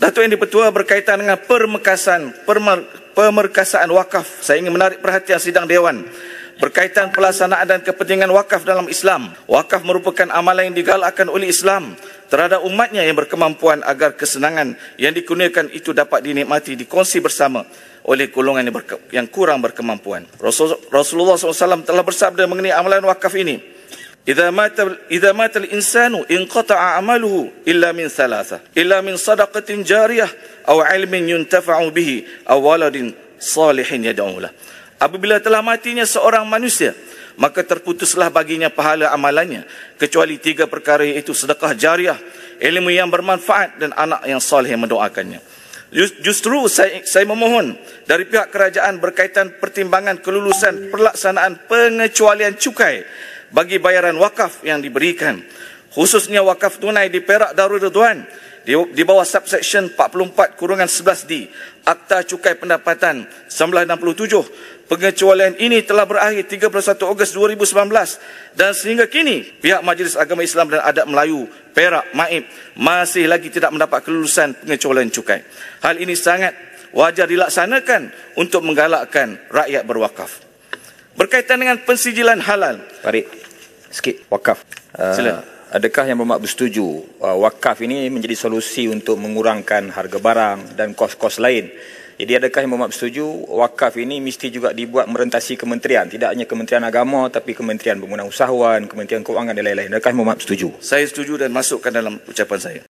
Datuk Yang Dipertua berkaitan dengan permekasan, permer, pemerkasaan wakaf. Saya ingin menarik perhatian sidang Dewan berkaitan pelaksanaan dan kepentingan wakaf dalam Islam. Wakaf merupakan amalan yang digalakkan oleh Islam terhadap umatnya yang berkemampuan agar kesenangan yang dikurniakan itu dapat dinikmati, dikongsi bersama oleh golongan yang, yang kurang berkemampuan. Rasulullah SAW telah bersabda mengenai amalan wakaf ini. إذا مات إذا مات الإنسان انقطع عمله إلا من ثلاثة إلا من صدقة جارية أو علم ينتفع به أو ولد صالح يدعو له Apabila telah matinya seorang manusia, maka terputuslah baginya pahala amalannya, kecuali tiga perkara iaitu sedekah jariah, ilmu yang bermanfaat dan anak yang soleh yang mendoakannya. Justru saya, saya memohon dari pihak kerajaan berkaitan pertimbangan kelulusan pelaksanaan pengecualian cukai bagi bayaran wakaf yang diberikan. Khususnya wakaf tunai di Perak Darul Ridwan di, di bawah subsection 44 kurungan 11D Akta Cukai Pendapatan 1967 pengecualian ini telah berakhir 31 Ogos 2019 dan sehingga kini pihak Majlis Agama Islam dan Adat Melayu Perak Maib masih lagi tidak mendapat kelulusan pengecualian cukai. Hal ini sangat wajar dilaksanakan untuk menggalakkan rakyat berwakaf berkaitan dengan pensijilan halal Farid sikit wakaf. Uh, adakah yang bermak bersetuju uh, wakaf ini menjadi solusi untuk mengurangkan harga barang dan kos-kos lain? Jadi adakah yang bermak bersetuju wakaf ini mesti juga dibuat merentasi kementerian, tidak hanya kementerian agama tapi kementerian pembangunan usahawan, kementerian keuangan dan lain-lain. Adakah yang bermak bersetuju? Saya setuju dan masukkan dalam ucapan saya.